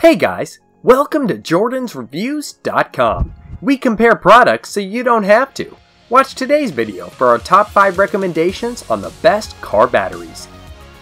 Hey guys, welcome to jordansreviews.com. We compare products so you don't have to. Watch today's video for our top 5 recommendations on the best car batteries.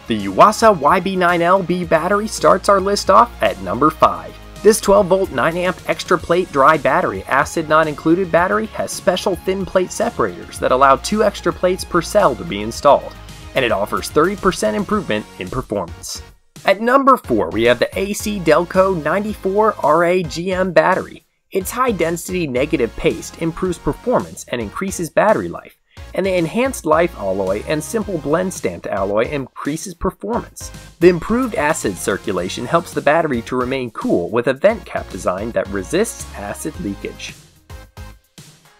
The Yuasa YB9LB battery starts our list off at number 5. This 12 volt 9 amp extra plate dry battery acid not included battery has special thin plate separators that allow two extra plates per cell to be installed, and it offers 30% improvement in performance. At number 4, we have the AC Delco 94 RA-GM battery. Its high density negative paste improves performance and increases battery life, and the enhanced life alloy and silver blend stamped alloy increases performance. The improved acid circulation helps the battery to remain cool with a vent cap design that resists acid leakage.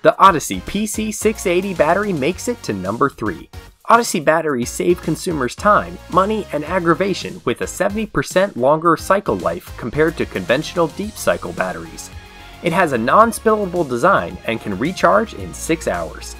The Odyssey PC680 battery makes it to number 3. Odyssey batteries save consumers time, money, and aggravation with a 70% longer cycle life compared to conventional deep cycle batteries. It has a non-spillable design and can recharge in 6 hours.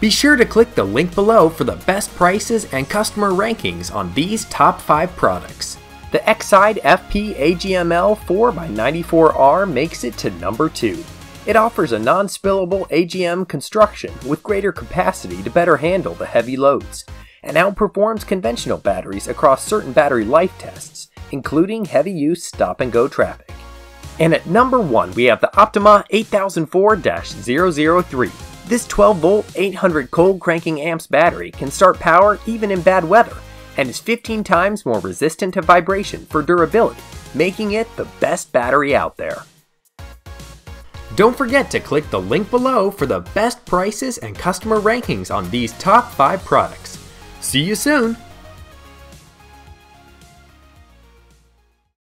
Be sure to click the link below for the best prices and customer rankings on these top 5 products. The Exide FP AGML 4x94R makes it to number 2. It offers a non-spillable AGM construction with greater capacity to better handle the heavy loads, and outperforms conventional batteries across certain battery life tests, including heavy use stop-and-go traffic. And at number 1 we have the Optima 8004-003. This 12-volt 800 cold cranking amps battery can start power even in bad weather, and is 15 times more resistant to vibration for durability, making it the best battery out there. Don't forget to click the link below for the best prices and customer rankings on these top 5 products. See you soon!